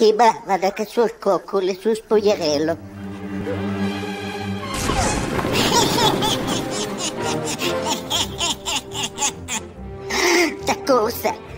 Sì, brava, da che cocco, le sue spogliarello. Da cosa?